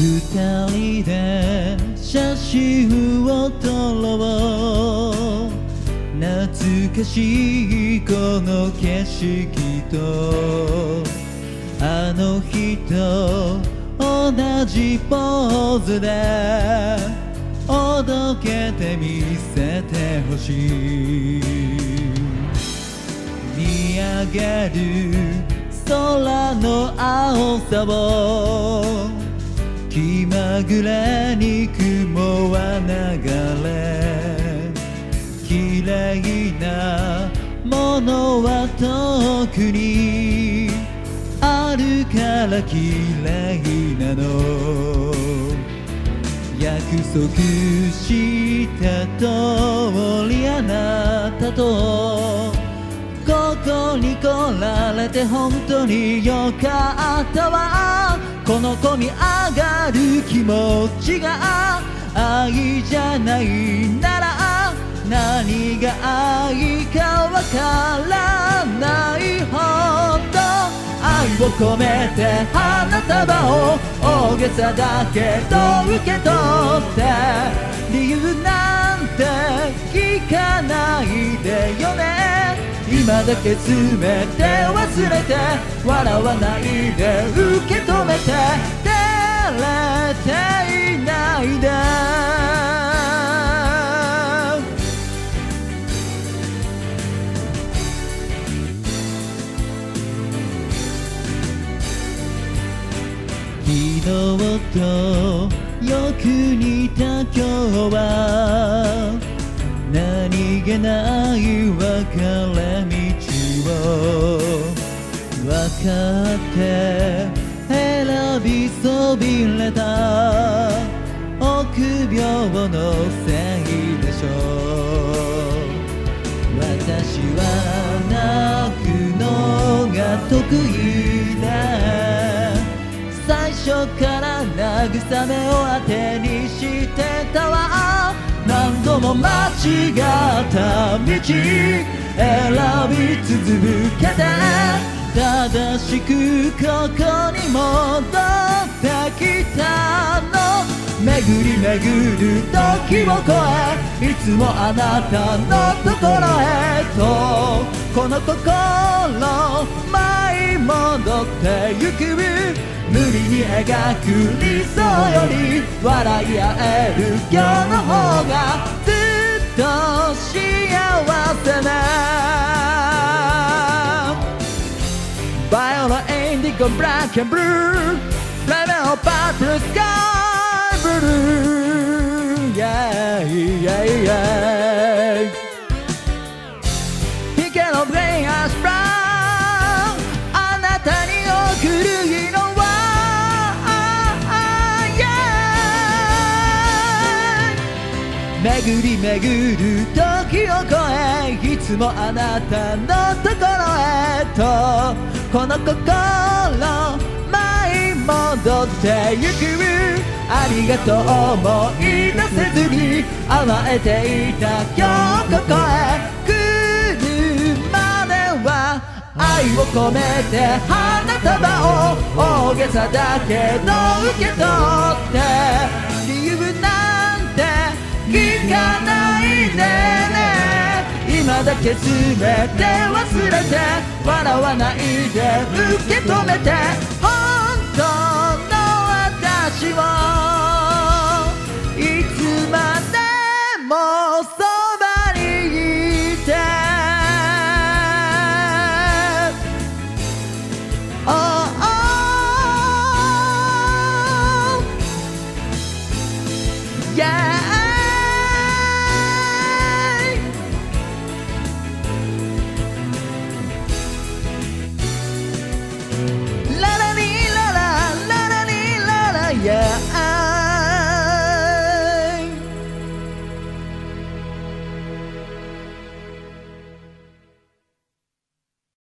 二人で写真を撮ろう懐かしいこの景色とあの日と同じポーズでおどけてみせてほしい見上げる空の青さをまぐれに雲は流れ綺麗なものは遠くにあるから綺麗なの約束した通りあなたとここに来られて本当によかったわこの子に上がる気持ちが愛じゃないなら何が愛かわからないほど。愛を込めて花束を大げさだけど受け取って。理由なんて聞かないでよね。今だけ全て忘れて笑わないで受けめて照れていないで。昨日とよく似た今日は何気ない分かれ道を分かってびそびれた。臆病のせいでしょう。私は泣くのが得意で最初から慰めを当てにしてたわ。何度も間違った道。選び続けて。正しくここに戻ってきたの巡り巡る時を越えいつもあなたのところへとこの心舞い戻ってゆく無理に描く理想より笑い合える今日の方がラインディゴブラックブルーレベルパープルスカイブルー Yeah yeah yeah. ピケのブレインアスプラウンあなたに送る日の巡り巡る時を越えいつもあなたのところへと。この心舞い戻ってゆくありがとう思い出せずに甘えていた今日ここへ来るまでは愛を込めて花束を大げさだけど受け取って理由なんて聞かないでね今だけ全て忘れて笑わないで受け止めて